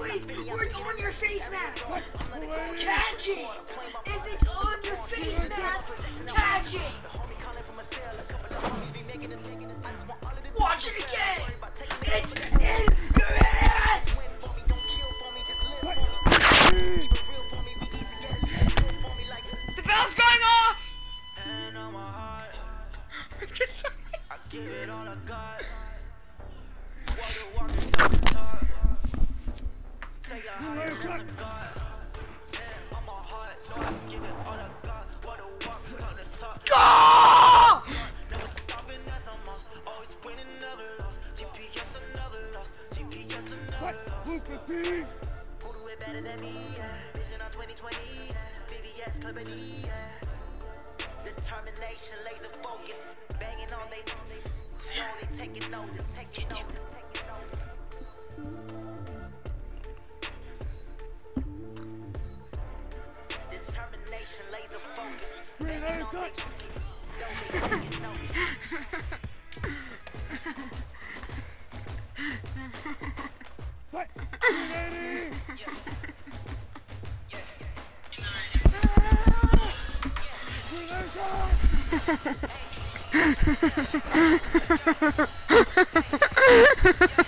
blades it's on your face mask. Catch it! If it's on your face mask, catch it! Watch it again! It's in your ass! The bell's going off! Go! Determination, laser focus, banging on they they only taking notice, taking notice, taking notice. Determination, laser focus, banging on they they only taking notice. Ha